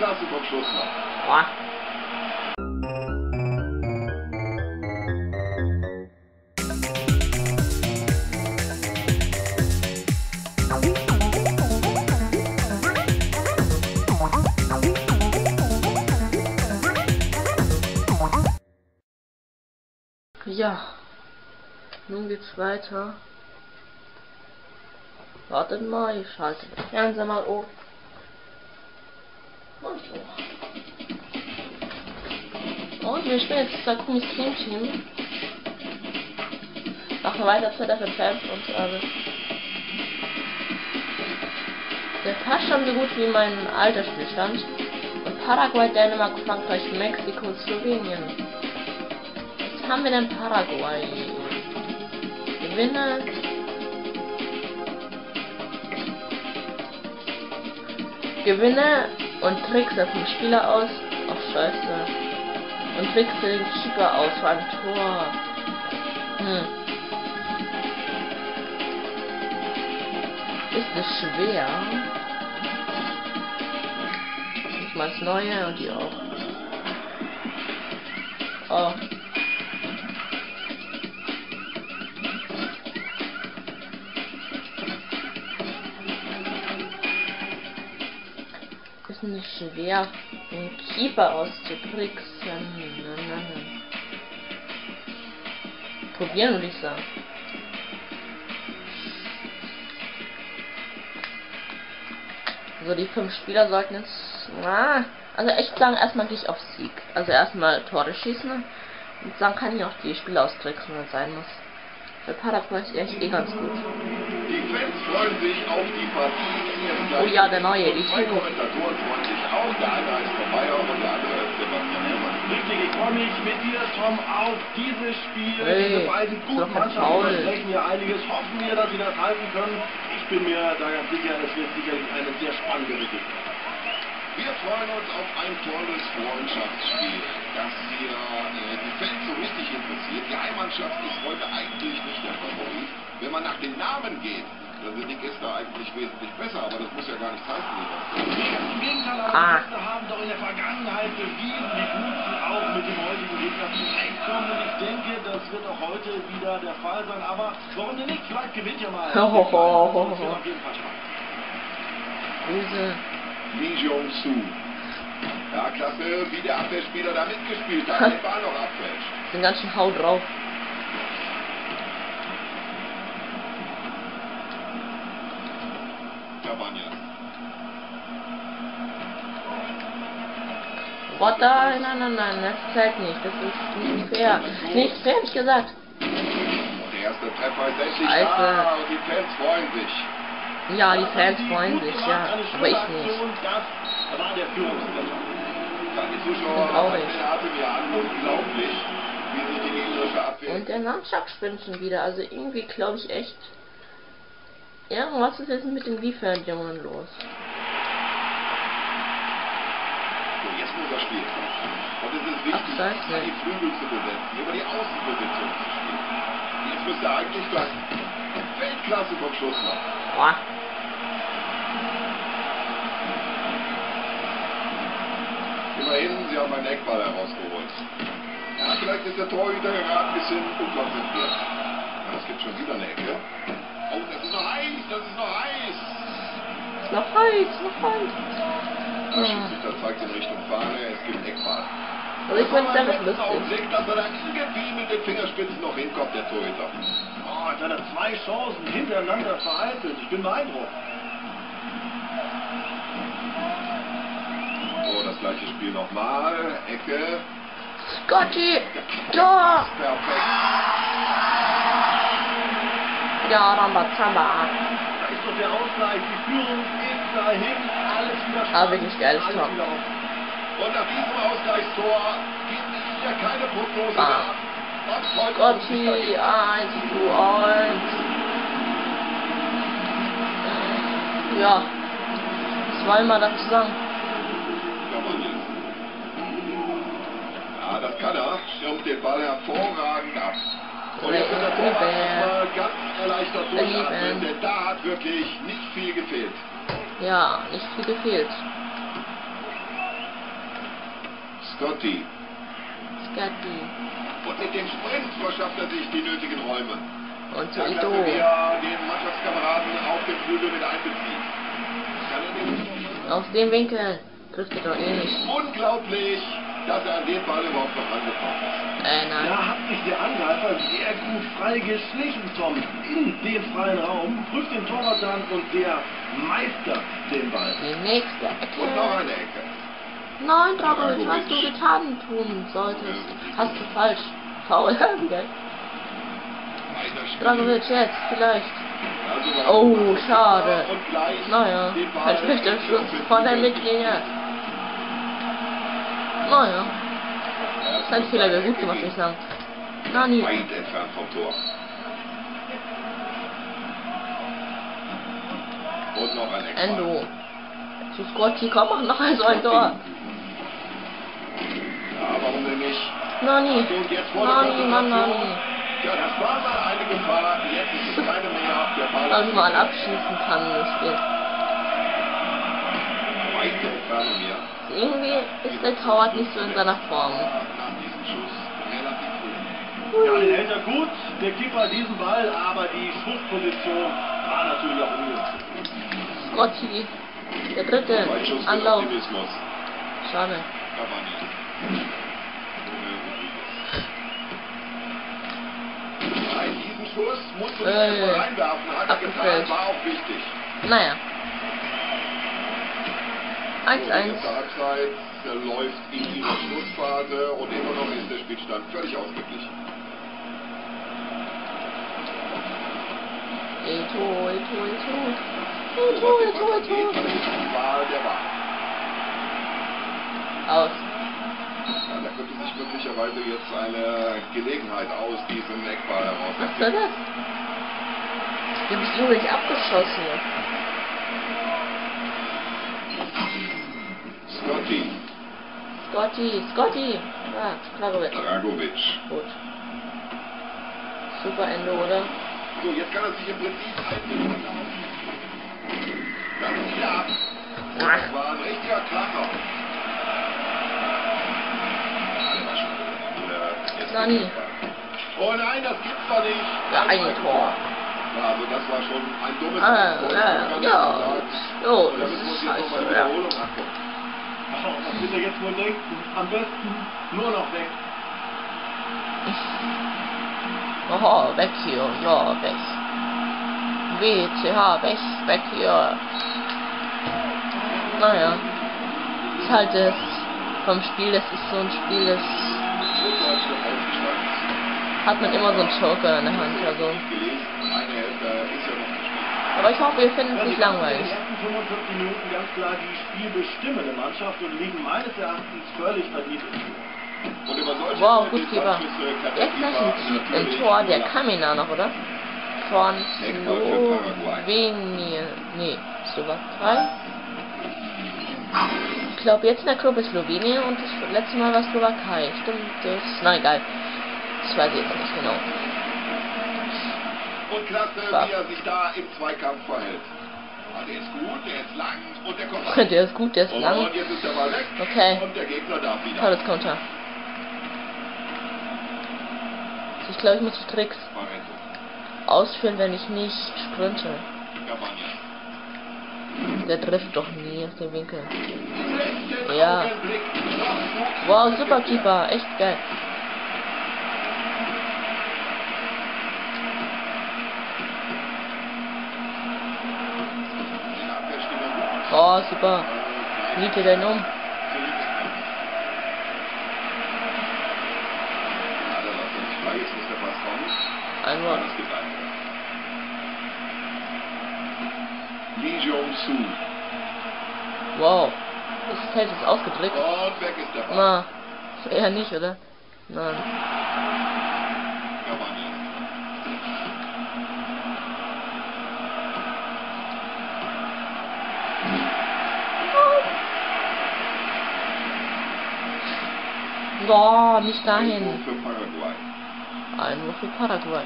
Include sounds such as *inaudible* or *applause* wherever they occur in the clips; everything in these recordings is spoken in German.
Weltklasse vom Schuss noch. Ja. Nun geht's weiter. Wartet mal, ich schalte den Fernseher mal um. Und wir spielen jetzt Sakumis Dream Team. Machen weiter zu der Fans und alles. Der passt schon so gut wie mein alter Spielstand. Und Paraguay, Dänemark, Frankreich, Mexiko, Slowenien. Was haben wir denn Paraguay? Gewinne. Gewinne und trickse vom Spieler aus. Ach scheiße. Und trickse den Keeper aus für ein Tor. Hm. Ist es schwer? Ich mal das Neue und die auch. Oh. Ist nicht schwer, den Keeper auszutricksen. Na, na, na. Probieren würde ich sagen. So, die fünf Spieler sollten jetzt. Na, also echt sagen, erstmal gehe ich auf Sieg. Also erstmal Tore schießen. Und dann kann ich auch die Spieler austricksen, wenn es sein muss. Für Paraguay ist echt eh ganz gut. Die Fans freuen sich auf die Partie. Oh ja, der neue, die Zwei. Kommentatoren freuen sich auch. Der eine heißt Tom Meyer und der andere ist Sebastian Herrmann. Richtig, ich freue mich mit dir, Tom, auf dieses Spiel. Hey, Diese beiden ist guten Mannschaften Foul. versprechen mir einiges. Hoffen wir, dass sie das halten können. Ich bin mir da ganz sicher, es wird sicherlich eine sehr spannende Begegnung. Wir freuen uns auf ein tolles Freundschaftsspiel, das hier äh, die Fans so richtig interessiert. Die Heimmannschaft ist heute eigentlich nicht der Favorit. Wenn man nach den Namen geht, dann sind die Gäste eigentlich wesentlich besser, aber das muss ja gar nichts heißen. im Gegenteil, aber Ah. die Gäste haben doch in der Vergangenheit bewiesen, wie gut sie auch mit dem heutigen Gegner zurechtkommen. Und ich denke, das wird auch heute wieder der Fall sein. Aber warum denn nicht? Vielleicht gewinnt ja mal. Ho, ho, ho, ho, Das wird ho. auf jeden Fall spannend. Böse. Lee Jong-Soo. Ja, klasse, wie der Abwehrspieler da mitgespielt hat, *laughs* den Ball noch abfälscht. Sind ganz schön hau drauf. Cabanas. What the? Nein, nein, nein, das zählt nicht. Das ist nicht fair. Nicht fair, hab ich gesagt. Und der erste Treffer ist endlich Scheiße. da und die Fans freuen sich. Ja, die Das Fans freuen sich, ja. Aber ich nicht. Das. Ja, ja Abwehr... Und der Nunchuck spinnt schon wieder. Also irgendwie glaube ich echt. Irgendwas ist jetzt mit den Lieferjungen los. Jetzt muss er spielen. Und es ist wichtig, scheiße. die Flügel zu besetzen, über die Außenposition zu spielen. Jetzt müsste eigentlich das Weltklasse vom Schuss machen. Boah. Immerhin, sie haben einen Eckball herausgeholt. Ja, vielleicht ist der Torhüter gerade ein bisschen unkonzentriert. Ja, es gibt schon wieder eine Ecke. Oh, das ist noch heiß, das ist noch heiß. Ist noch heiß, ist noch heiß. Der Schiedsrichter zeigt in Richtung Fahne, es gibt Eckball. Also ich finde es Aber einfach lustig. Augenblick, dass er da irgendwie mit den Fingerspitzen noch hinkommt, der Torhüter. Oh, jetzt hat er zwei Chancen hintereinander vereitelt. Ich bin beeindruckt. So, das gleiche Spiel nochmal. Ecke. Scotty! Tor! Perfekt. Ja, Rambazamba. Da ist doch der Ausgleich. Die Führung ist dahin. Alles wieder Ah, spannend, wirklich geiles Tor. Und nach diesem Ausgleichstor gibt es hier keine Prognose Ah. mehr. Scotty, 1 zu 1. Ja. Was wollen wir dazu sagen? Ja, das kann er. Schirmt den Ball hervorragend ab. Und jetzt wird Lieben. Torwart erstmal ganz erleichtert durchatmen, denn da hat wirklich nicht viel gefehlt. Ja, nicht viel gefehlt. Scotti. Scotty. Und mit dem Sprint verschafft er sich die nötigen Räume. Und wie er den Mannschaftskameraden auf dem Flügel mit einbezieht. Er den Aus dem Winkel trifft er doch eh nicht. Unglaublich, dass er an den Ball überhaupt noch angekommen ist. Äh, nein. Da hat sich der Angreifer sehr gut frei geschlichen, Tom, in den freien Raum, prüft den Torwart an und der meistert den Ball. Die nächste Und noch Ecke. eine Ecke. Nein, Dragovic, was du getan tun solltest. Hast du falsch. Faul, gell? Dragovic jetzt, vielleicht. Oh, schade. Naja, den in die Schuss von der Offensive. Er ist sein Fehler wäre gut gemacht, würde ich sagen. Nani. Weit entfernt vom Tor. Und noch ein Eckball. Endo. Zu Scotty, komm, mach noch ein so ein Tor. Ja, warum denn nicht? Nani. Nani, Mann. Nani. Ja, das war mal eine Gefahr. Jetzt ist es keine mehr. Der Ball Dass mal abschießen kann im Spiel. Irgendwie ist der Torwart nicht so in seiner Form. Ja, den hält er gut, der Kipper diesen Ball, aber die Schussposition war natürlich auch ungünstig. Scotty. Der dritte. Anlauf. Schade. Diesen Schuss musst du nicht Äh, reinwerfen. Hat er getan, war auch wichtig. Naja. So, 1-1. die erste Halbzeit äh, läuft in ihrer Schlussphase und immer noch ist der Spielstand völlig ausgeglichen. Eto, Eto, Eto. Eto, Eto, Eto. die Wahl der Wahl. Aus. Ja, da könnte sich möglicherweise jetzt eine Gelegenheit aus diesem Eckball heraus Was soll das? Die hab ich übrigens abgeschossen. Scotty, Scotty, Scotty. Ah, Dragovic. Dragovic. Gut. Super Ende, oder? So, jetzt kann er sich im Prinzip einbinden. Dann wieder ab. Und das war ein richtiger Kracher. Weiter. Oh nein, das gibt's doch nicht. Ja, ein Tor. Ja, also das war schon ein dummes Ah, Tor, ja, ja. Jo, das ist scheiße, ja. Was wird er jetzt wohl denken? Am besten nur noch weg. Oho, weg hier, ja, weg. WCH, weg, weg hier. Naja. Ist halt das vom Spiel, das ist so ein Spiel, das hat man immer so einen Joker in der Hand, also. Gelesen, eine Hälfte ist ja noch gespielt. Aber ich hoffe, ihr findet es nicht die langweilig. Den ersten 45 Minuten ganz klar die spielbestimmende Mannschaft und liegen meines Erachtens völlig verdient Wow, gut Keeper. Der Jetzt gleich ein natürlich Tor, der. Kamina noch, oder? Von. Slowenien. Nee, Slowakei. Ich glaube, jetzt in der Gruppe Slowenien und das letzte Mal war Slowakei. Stimmt das? Na egal. Das weiß ich jetzt nicht genau. Und klasse, Ja. wie er sich da im Zweikampf verhält. Ah, der ist gut, der ist lang und der kommt *laughs* rein. Der ist gut, der ist lang. Und jetzt ist der Ball weg. Okay. Und der Gegner darf wieder. Tolles Counter. Ich glaube, ich muss die Tricks Barreto. ausführen, wenn ich nicht sprinte. Der trifft doch nie aus dem Winkel. Ja. Wow, super Keeper, echt geil. Die Abwehr steht da gut. Oh, super. Äh, Niete den um. Ja, da läuft er nicht frei, jetzt muss der Pass kommen. Ein Ja, Wort. das geht weiter. Lee Jong-Soo. Wow. Das Feld ist ausgedrückt. Und weg ist der Ball. Na, eher nicht, oder? Nein. Boah, nicht dahin. Einwurf für Paraguay. Einwurf für Paraguay.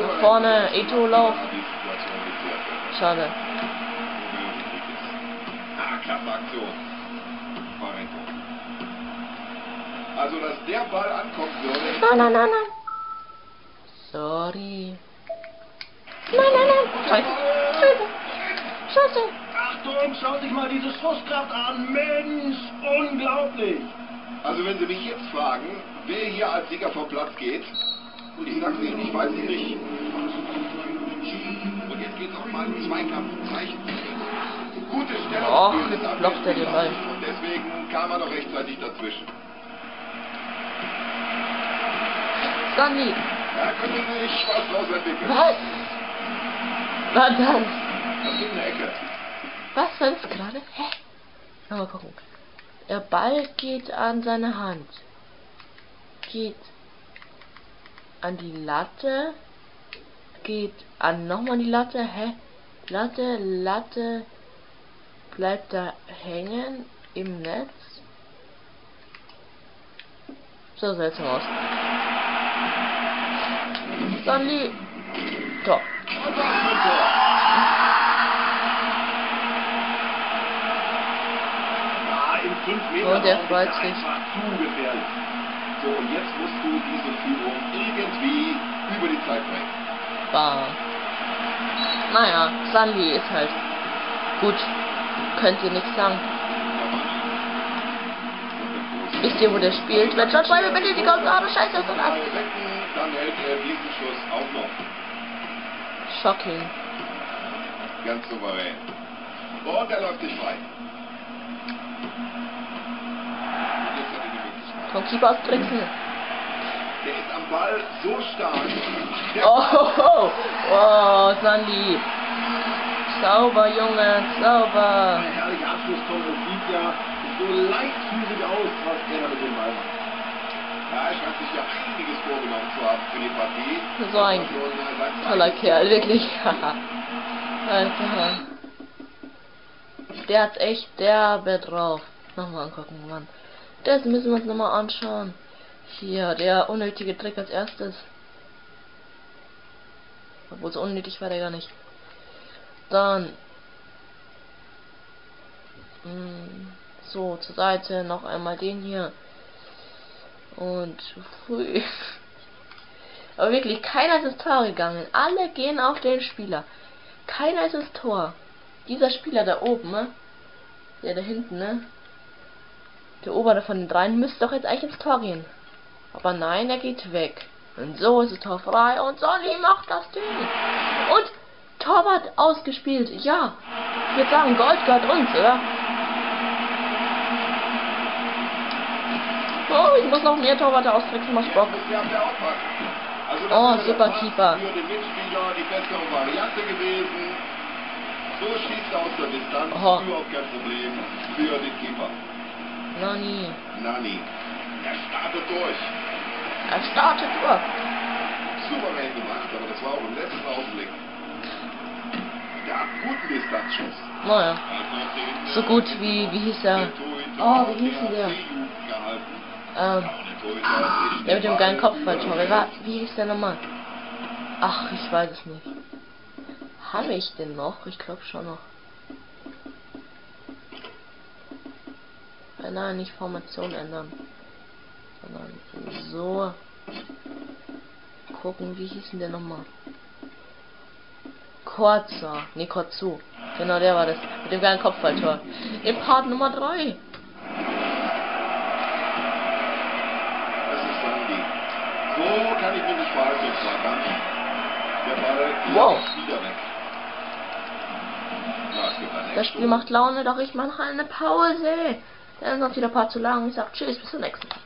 Nach vorne, lauf. Die Situation geklärt wird. Schade. Ah, klasse Aktion. ein. Also, dass der Ball ankommen würde. Nein, nein, nein, nein. Sorry. Nein, nein, nein. Scheiße. Scheiße. Scheiße. Achtung, schaut sich mal diese Schusskraft an. Mensch, unglaublich. Also, wenn Sie mich jetzt fragen, wer hier als Sieger vom Platz geht, ich sag's Ihnen, ich weiß es nicht. Und jetzt geht's auch mal im Zweikampf. Zeichen. Gute Stellung. Och, jetzt blockt er den Ball. Und deswegen kam er noch rechtzeitig dazwischen. Sunny. Da könnte sich was draus entwickeln. Was? War das? Das gibt eine Ecke. Was war das gerade? Hä? Mal gucken. Der Ball geht an seine Hand. Geht an die Latte. Geht an nochmal die Latte. Hä? Latte, Latte. Bleibt da hängen im Netz. So seltsam aus. Stanley. Tor. Und das ist ein Tor. Ja, im 5 Meter Und Raum freut er sich. So, und jetzt musst du diese Führung irgendwie über die Zeit bringen. Bam. Naja, Stanley ist halt gut. Könnt ihr nichts sagen. Wisst ihr, wo der spielt? Wenn John Schreiber bitte die ganze Arme scheiße ist und. Retten, dann hält er diesen Schuss auch noch. Shocking. Ganz souverän. Und er läuft sich frei. Und jetzt hat er Vom Keeper aus tricksen. Der ist am Ball so stark. Oh, oh, oh. oh Sandy. Sauber, Junge, sauber. Ein herrlicher Abschlusstor, das sieht ja so leichtfüßig aus, was er da mit dem Ball macht. Ja, er scheint sich ja einiges vorgenommen zu haben für die Partie. So ein Toller Kerl, wirklich. *laughs* Alter. Der hat echt derbe drauf. Nochmal angucken, Mann. Das müssen wir uns nochmal anschauen. Hier, der unnötige Trick als erstes. Obwohl so unnötig war der gar nicht. Dann. Hm, So, zur Seite noch einmal den hier. Und. Hui. Aber wirklich, keiner ist ins Tor gegangen. Alle gehen auf den Spieler. Keiner ist ins Tor. Dieser Spieler da oben, ne? Der da hinten, ne? Der obere von den dreien müsste doch jetzt eigentlich ins Tor gehen. Aber nein, er geht weg. Und so ist das Tor frei und Sonny macht das Ding. Und Torwart ausgespielt. Ja. Ich würde sagen, Gold gehört uns, oder? Oh, ich muss noch mehr Torwarte austricksen, mach Bock. Also Oh, super Keeper. Für den Mitspieler die bessere Variante gewesen. So schießt er aus der Distanz. Überhaupt kein Problem für den Keeper. Nani. Nani. Er startet durch. Er startet durch. Souverän gemacht, aber das war auch im letzten Augenblick. Hat guten Distanzschuss. Naja. Also So gut wie, wie hieß er? Oh, wie hieß denn der? Ähm, Ja, der mit dem geilen Kopfballtor. Wer war, wie hieß der nochmal? Ach, ich weiß es nicht. Habe ich den noch? Ich glaube schon noch. Äh, nein, nicht Formation ändern. Sondern so. Gucken, wie hieß denn der nochmal? Korza. Ne, Korzu. Genau, der war das. Mit dem geilen Kopfballtor. In Part Nummer 3. Das ist Sandy. So kann ich mich nicht verhalten im Wow. Das Spiel macht Laune, doch ich mache eine Pause. Dann ist noch wieder ein paar zu lang. Ich sag Tschüss, bis zum nächsten Mal.